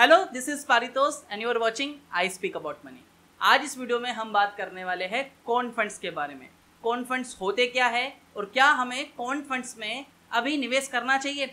Hello this is Paritosh and you are watching I speak about money आज इस video में हम बात करने वाले हैं कौन फंड्स के बारे में। कौन फंड्स होते क्या है और क्या हमें कौन फंड्स में अभी निवेश करना चाहिए?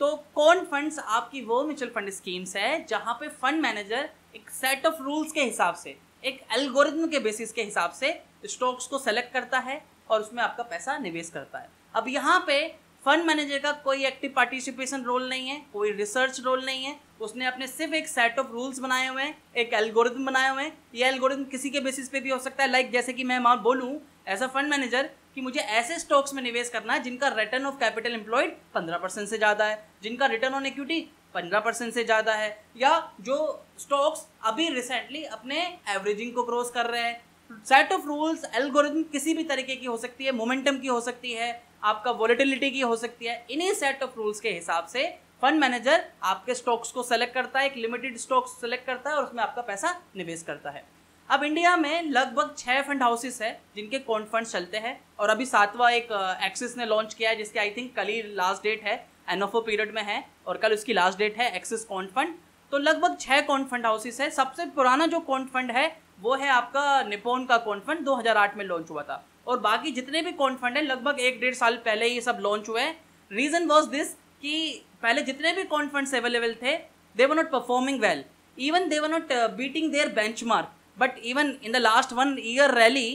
तो कौन फंड्स आपकी वो म्यूचुअल फंड स्कीम्स है जहाँ पे फंड मैनेजर एक सेट ऑफ़ रूल्स के हिसाब से, एक एल्गोरिथम के बेसिस के हिसाब से स्टॉक्स को सेलेक्ट करता है और उसमें आपका पैसा निवेश करता है। अब यहाँ पे फंड मैनेजर का कोई एक्टिव पार्टिसिपेशन रोल नहीं है, कोई रिसर्च रोल नहीं है उसने अपने सिर्फ़ एक सेट ऑफ़ रूल्स बनाए हुए हैं, एक एल्गोरिथम बनाए हुए हैं। ये एल्गोरिथम किसी के बेसिस पे भी हो सकता है। लाइक जैसे कि मैं माँ बोलूँ एज अ फंड मैनेजर कि मुझे ऐसे स्टॉक्स में निवेश करना है जिनका रिटर्न ऑफ़ कैपिटल एम्प्लॉयड पंद्रह परसेंट से ज़्यादा है, जिनका रिटर्न ऑन इक्विटी पंद्रह परसेंट से ज़्यादा है, या जो स्टॉक्स अभी रिसेंटली अपने एवरेजिंग को क्रॉस कर रहे हैं। सेट ऑफ़ रूल्स एल्गोरिथम किसी भी तरीके की हो सकती है मोमेंटम की हो सकती है, आपका वोलेटिलिटी की हो सकती है। इन्हीं सेट ऑफ़ रूल्स के हिसाब से फंड मैनेजर आपके स्टॉक्स को सेलेक्ट करता है, एक लिमिटेड स्टॉक्स सेलेक्ट करता है और उसमें आपका पैसा निवेश करता है। अब इंडिया में लगभग छः फंड हाउसेस है जिनके कौन फंड चलते हैं और अभी सातवां एक एक्सिस ने लॉन्च किया है, जिसके आई थिंक कल ही लास्ट डेट है, एनओफो पीरियड में है और कल उसकी लास्ट डेट है, एक्सिस कौन फंड। तो लगभग छः कौन फंड हाउसेस है। सबसे पुराना जो कौन फंड है, वो है आपका निपोन का कौन फंड 2008 में लॉन्च हुआ था। और बाकी जितने भी कौन फंड है, लगभग एक डेढ़ साल पहले ये सब लॉन्च हुए हैं। रीज़न वॉज़ दिस कि पहले जितने भी कौन फंड्स अवेलेबल थे they were not performing well even they were not beating their benchmark but even in the last one year rally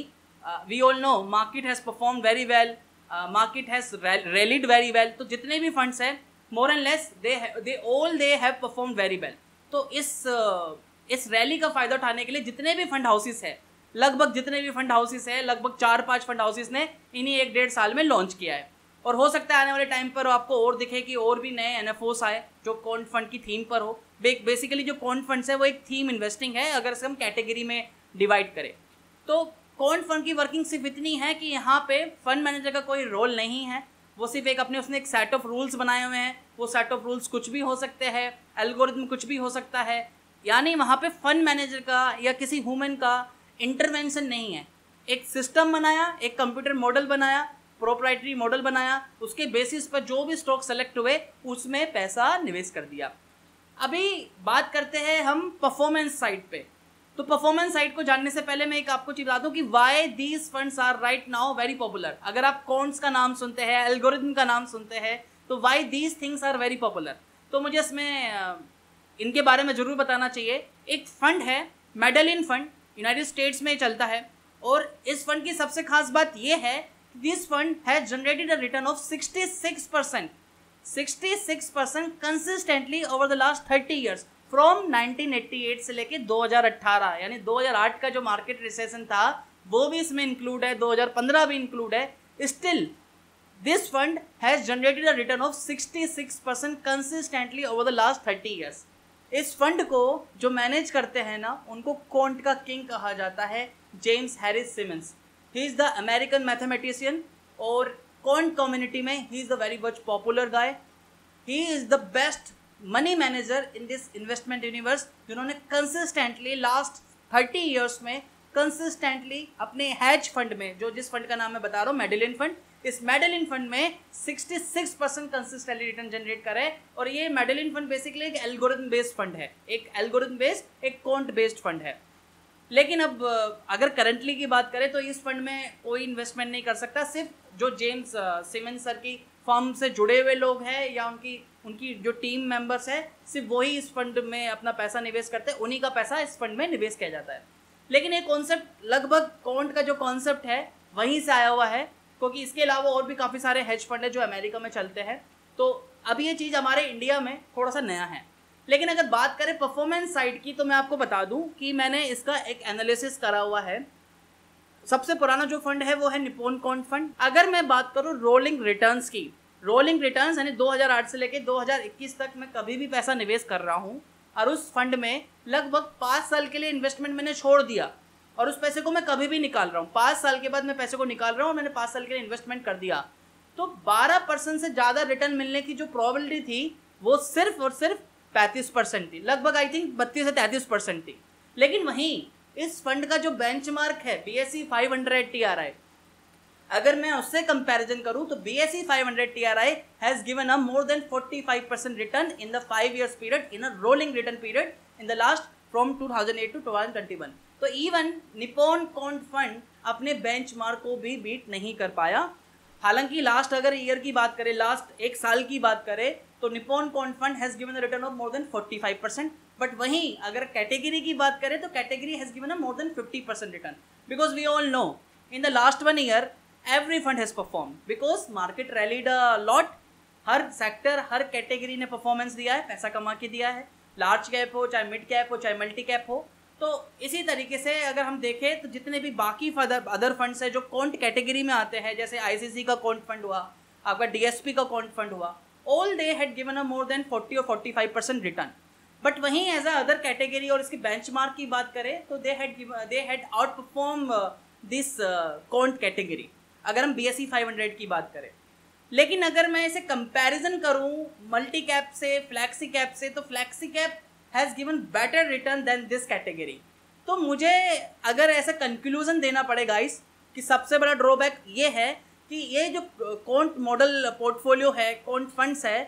we all know market has perform very well market has rallied very well तो जितने भी funds हैं more and less they they all they have perform very well तो इस uh, इस rally का फ़ायदा उठाने के लिए जितने भी फंड हाउसेस है लगभग जितने भी फंड हाउसेस है लगभग चार पाँच फंड हाउसेस ने इन्हीं एक डेढ़ साल में लॉन्च किया है। और हो सकता है आने वाले टाइम पर आपको और दिखे कि और भी नए एन आए, जो कौन फंड की थीम पर हो। बेसिकली जो कौन फंड्स है, वो एक थीम इन्वेस्टिंग है, अगर से हम कैटेगरी में डिवाइड करें। तो कौन फंड की वर्किंग सिर्फ़ इतनी है कि यहाँ पे फंड मैनेजर का कोई रोल नहीं है। वो सिर्फ़ एक अपने, उसने एक सेट ऑफ़ रूल्स बनाए हुए हैं। वो सेट ऑफ़ रूल्स कुछ भी हो सकते हैं एल्गोरिथम कुछ भी हो सकता है। यानी वहाँ पे फंड मैनेजर का या किसी ह्यूमन का इंटरवेंशन नहीं है। एक सिस्टम बनाया, एक कंप्यूटर मॉडल बनाया प्रोप्राइटरी मॉडल बनाया, उसके बेसिस पर जो भी स्टॉक सेलेक्ट हुए, उसमें पैसा निवेश कर दिया। अभी बात करते हैं हम परफॉर्मेंस साइड पे। तो परफॉर्मेंस साइड को जानने से पहले मैं एक आपको चीज़ बता दूँ कि why these funds are right now very popular अगर आप कॉन्स का नाम सुनते हैं एल्गोरिथम का नाम सुनते हैं तो why these things are very popular तो मुझे इसमें इनके बारे में ज़रूर बताना चाहिए। एक फंड है मेडलिन फंड यूनाइटेड स्टेट्स में चलता है। और इस फंड की सबसे खास बात यह है this fund has generated a return of 66 percent sixty six percent consistently over the last thirty years from 1988 से लेके 2018 यानी 2008 का जो मार्केट रिसेशन था, वो भी इसमें इंक्लूड है 2015 भी इंक्लूड है. Still this fund has generated a return of 66 percent consistently over the last thirty years इस फंड को जो मैनेज करते हैं ना, उनको कॉन्ट का किंग कहा जाता है James Harris Simons he is the American mathematician और कॉन्ट कम्युनिटी में he is the very much popular guy he is the best money manager in this investment universe जिन्होंने कंसिस्टेंटली लास्ट थर्टी ईयर्स में consistently अपने has fund में, जो जिस fund का नाम मैं बता रहा हूँ मेडिलिन फंड इस मेडलिन फंड में 66 परसेंट कंसिस्टेंटली रिटर्न जनरेट करे और ये मेडलिन फंड बेसिकली एक एल्गोरिथम बेस्ड फंड है। एक एल्गोरिथम बेस्ड एक कॉन्ट बेस्ड फंड है। लेकिन अब अगर करंटली की बात करें तो इस फंड में कोई इन्वेस्टमेंट नहीं कर सकता। सिर्फ़ जो जेम्स सिमन सर की फॉर्म से जुड़े हुए लोग हैं या उनकी उनकी जो टीम मेंबर्स है, सिर्फ़ वही इस फंड में अपना पैसा निवेश करते हैं। उन्हीं का पैसा इस फंड में निवेश किया जाता है। लेकिन ये कॉन्सेप्ट लगभग कॉन्ट का जो कॉन्सेप्ट है, वहीं से आया हुआ है, क्योंकि इसके अलावा और भी काफ़ी सारे हेज फंड है जो अमेरिका में चलते हैं। तो अब ये चीज़ हमारे इंडिया में थोड़ा सा नया है। लेकिन अगर बात करें परफॉर्मेंस साइड की तो मैं आपको बता दूँ कि मैंने इसका एक एनालिसिस करा हुआ है। सबसे पुराना जो फंड है, वो है निपोन कॉन फंड अगर मैं बात करूँ रोलिंग रिटर्न्स की रोलिंग रिटर्न्स यानी 2008 से लेकर 2021 तक मैं कभी भी पैसा निवेश कर रहा हूँ, और उस फंड में लगभग पाँच साल के लिए इन्वेस्टमेंट मैंने छोड़ दिया, और उस पैसे को मैं कभी भी निकाल रहा हूँ। पाँच साल के बाद मैं पैसे को निकाल रहा हूँ, और मैंने पाँच साल के लिए इन्वेस्टमेंट कर दिया। तो बारह परसेंट से ज़्यादा रिटर्न मिलने की जो प्रॉबिलिटी थी, वो सिर्फ़ और सिर्फ़ पैंतीस परसेंट थी। लगभग आई थिंक बत्तीस से तैंतीस परसेंट थी। लेकिन वहीं इस फंड का जो बेंच है B S C five hundred T R I अगर मैं उससे कंपैरिजन करूँ तो B S C five hundred T R I has given a more than forty five percent return in the five years period in a rolling return period in the last from two thousand eight to two thousand twenty one तो even Nippon quant fund अपने bench को भी beat नहीं कर पाया। हालाँकि last अगर year की बात करें लास्ट एक साल की बात करें तो Nippon quant fund has given return of more than forty five percent but वहीं अगर कैटेगरी की बात करें तो category has given a more than fifty percent return because we all know in the last one year every fund has perform because market rallied a lot her sector हर category ने performance दिया है, पैसा कमा के दिया है. Large cap हो, चाहे मिड कैप हो, चाहे मल्टी कैप हो. तो इसी तरीके से अगर हम देखें तो जितने भी बाकी अदर फंड्स हैं, जो कॉन्ट कैटेगरी में आते हैं, जैसे आईसीसी का कॉन्ट फंड हुआ, आपका डीएसपी का कॉन्ट फंड हुआ all they had given a more than forty और forty five percent return but वहीं एज अ अदर कैटेगरी और इसकी बेंचमार्क की बात करें तो they had they had outperform this quant category अगर हम B S E five hundred की बात करें। लेकिन अगर मैं इसे कंपैरिजन करूँ मल्टी कैप से फ्लैक्सी कैप से तो flexi cap has given better return than this category तो मुझे अगर ऐसा कंक्लूजन देना पड़ेगा इस कि सबसे बड़ा ड्रॉबैक ये है कि ये जो कौंट मॉडल पोर्टफोलियो है कौंट फंड्स है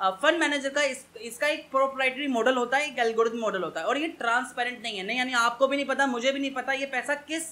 फंड मैनेजर का इस, इसका एक प्रोप्राइटरी मॉडल होता है, एक एल्गोरिथम मॉडल होता है और ये ट्रांसपेरेंट नहीं है, नहीं, यानी आपको भी नहीं पता, मुझे भी नहीं पता ये पैसा किस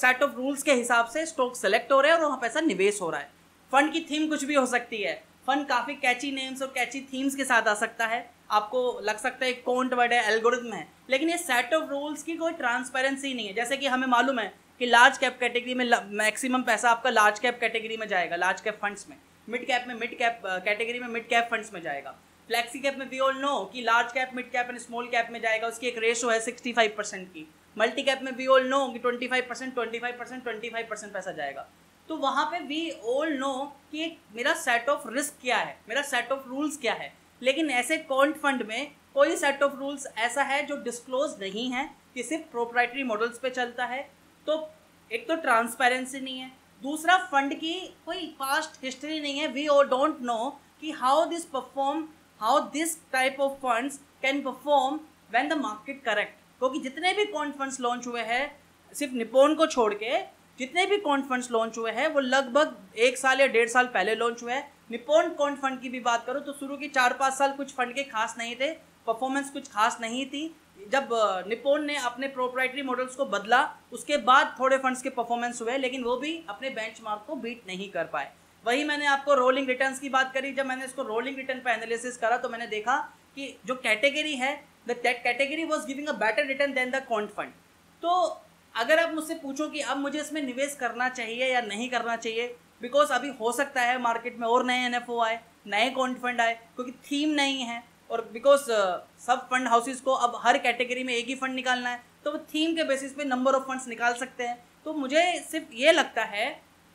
सेट ऑफ़ रूल्स के हिसाब से स्टॉक सेलेक्ट हो रहा है और वहाँ पैसा निवेश हो रहा है। फंड की थीम कुछ भी हो सकती है। फंड काफ़ी कैची नेम्स और कैची थीम्स के साथ आ सकता है। आपको लग सकता है कौंट वर्ड है एल्गोरिथम है, लेकिन ये सेट ऑफ़ रूल्स की कोई ट्रांसपेरेंसी नहीं है। जैसे कि हमें मालूम है कि लार्ज कैप कैटेगरी में मैक्सिमम पैसा आपका लार्ज कैप कैटेगरी में जाएगा लार्ज कैप फंड्स में। मिड कैप में मिड कैप कैटेगरी में मिड कैप फंड्स में जाएगा। फ्लैक्सी कैप में वी ऑल नो कि large cap mid cap and small cap में जाएगा, उसकी एक रेशो है सिक्सटी फाइव परसेंट की। मल्टी कैप में वी ऑल नो कि twenty five percent twenty five percent twenty five percent पैसा जाएगा। तो वहाँ पे वी ऑल नो कि मेरा सेट ऑफ़ रिस्क क्या है, मेरा सेट ऑफ़ रूल्स क्या है। लेकिन ऐसे कॉन्ट फंड में कोई सेट ऑफ़ रूल्स ऐसा है जो डिस्क्लोज नहीं है, कि सिर्फ़ प्रोप्राइटरी मॉडल्स पे चलता है तो एक तो ट्रांसपेरेंसी नहीं है। दूसरा फंड की कोई पास्ट हिस्ट्री नहीं है। वी और डोंट नो कि how this perform how this type of funds can perform when the market correct क्योंकि जितने भी कॉन्ट फंड्स लॉन्च हुए हैं, सिर्फ़ निपोन को छोड़ के, जितने भी कॉन्ट फंड्स लॉन्च हुए हैं, वो लगभग एक साल या डेढ़ साल पहले लॉन्च हुए हैं। निपोन कॉन्ट फंड की भी बात करो तो शुरू के चार पाँच साल कुछ फंड के खास नहीं थे परफॉर्मेंस कुछ खास नहीं थी। जब निपोन ने अपने प्रोपराइटरी मॉडल्स को बदला, उसके बाद थोड़े फंड्स के परफॉर्मेंस हुए, लेकिन वो भी अपने बेंच को बीट नहीं कर पाए। वही मैंने आपको रोलिंग रिटर्न्स की बात करी। जब मैंने इसको रोलिंग रिटर्न पर एनालिसिस करा तो मैंने देखा कि जो कैटेगरी है the category was giving a better return than the quant fund तो अगर आप मुझसे पूछो कि अब मुझे इसमें निवेश करना चाहिए या नहीं करना चाहिए बिकॉज़ अभी हो सकता है मार्केट में और नए एनएफओ आए, नए कॉन्ट फंड आए, क्योंकि थीम नहीं है। और बिकॉज़ uh, सब फंड हाउसेज को अब हर कैटेगरी में एक ही फंड निकालना है तो वो थीम के बेसिस पे नंबर ऑफ़ फंड्स निकाल सकते हैं। तो मुझे सिर्फ़ ये लगता है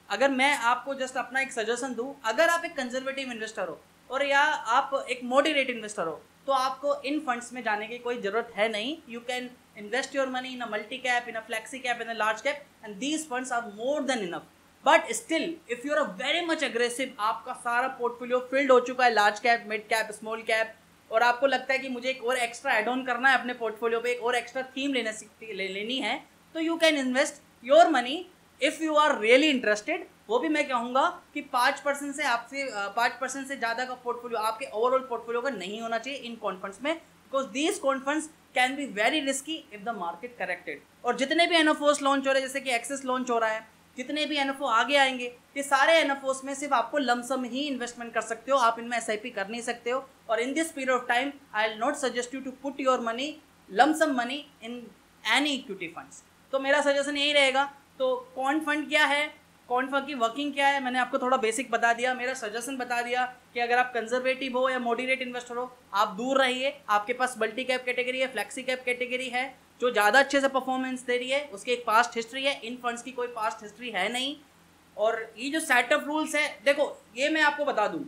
अगर मैं आपको जस्ट अपना एक सजेशन दूँ अगर आप एक कंजर्वेटिव इन्वेस्टर हो और या आप एक मोडिरेट इन्वेस्टर हो तो आपको इन फंड्स में जाने की कोई ज़रूरत है नहीं। You can invest your money in a multi cap in a flexi cap in a large cap and these funds are more than enough but still if you are a very much aggressive आपका सारा portfolio filled हो चुका है large cap mid cap small cap और आपको लगता है कि मुझे एक और एक्स्ट्रा एड ऑन करना है अपने पोर्टफोलियो पे एक और एक्स्ट्रा थीम लेने ले, लेनी है तो you can invest your money if you are really interested वो भी मैं कहूँगा कि पाँच परसेंट से आपसे पाँच परसेंट से ज़्यादा का पोर्टफोलियो आपके ओवरऑल पोर्टफोलियो का नहीं होना चाहिए इन कॉन्फ्रेंस में because these conference can be very risky if the market corrected और जितने भी एन लॉन्च हो रहे हैं जैसे कि एक्सेस लॉन्च हो रहा है जितने भी एनएफओ आगे आएँगे, ये सारे एन में सिर्फ़ आपको लमसम ही इन्वेस्टमेंट कर सकते हो, आप इनमें एसआईपी कर नहीं सकते हो। और in this period of time I'll not suggest you to put your money lump sum money in any equity funds तो मेरा सजेशन यही रहेगा तो कौन फंड क्या है? कौन फंड की वर्किंग क्या है? मैंने आपको थोड़ा बेसिक बता दिया, मेरा सजेशन बता दिया कि अगर आप कंजर्वेटिव हो या मोडिरेट इन्वेस्टर हो, आप दूर रहिए। आपके पास मल्टी कैप कैटेगरी है फ्लेक्सी कैप कैटेगरी है, जो ज़्यादा अच्छे से परफॉर्मेंस दे रही है, उसकी एक पास्ट हिस्ट्री है। इन फंड्स की कोई पास्ट हिस्ट्री है नहीं। और ये जो सेटअप रूल्स है, देखो, ये मैं आपको बता दूँ।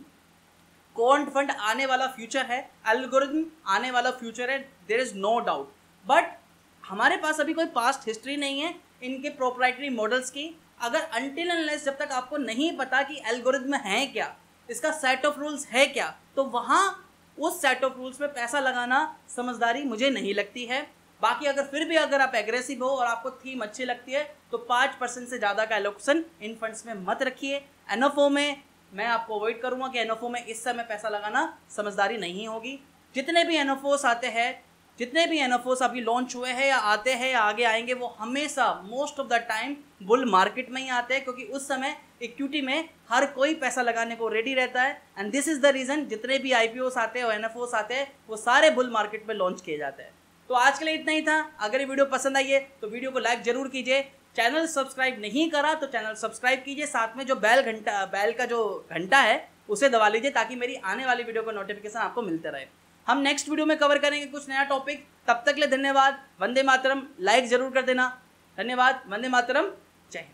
कौन फंड आने वाला फ्यूचर है एल्गोरिज्म आने वाला फ्यूचर है there is no doubt but हमारे पास अभी कोई पास्ट हिस्ट्री नहीं है, इनके प्रोपराइटरी मॉडल्स की। अगर अनटिल अनलेस जब तक आपको नहीं पता कि एल्गोरिज्म है क्या, इसका सेट ऑफ़ रूल्स है क्या तो वहाँ उस सेट ऑफ़ रूल्स में पैसा लगाना समझदारी मुझे नहीं लगती है। बाकी अगर फिर भी अगर आप एग्रेसिव हो और आपको थीम अच्छी लगती है तो पाँच परसेंट से ज़्यादा का एलोक्शन इन फंड्स में मत रखिए। एनओफो में मैं आपको अवॉइड करूँगा कि एनओफो में इस समय पैसा लगाना समझदारी नहीं होगी। जितने भी एनओफोस आते हैं जितने भी एनओफोस अभी लॉन्च हुए हैं या आते हैं या आगे आएँगे, वो हमेशा most of the time bull market में ही आते हैं, क्योंकि उस समय इक्विटी में हर कोई पैसा लगाने को रेडी रहता है। And this is the reason जितने भी आई आते हैं और एन आते हैं, वो सारे बुल मार्केट में लॉन्च किए जाते हैं। तो आज के लिए इतना ही था। अगर ये वीडियो पसंद आई है तो वीडियो को लाइक ज़रूर कीजिए। चैनल सब्सक्राइब नहीं करा तो चैनल सब्सक्राइब कीजिए। साथ में जो बैल घंटा बैल का जो घंटा है, उसे दबा लीजिए, ताकि मेरी आने वाली वीडियो का नोटिफिकेशन आपको मिलते रहे। हम नेक्स्ट वीडियो में कवर करेंगे कुछ नया टॉपिक तब तक लिए धन्यवाद. वंदे मातरम. लाइक ज़रूर कर देना. धन्यवाद. वंदे मातरम. जय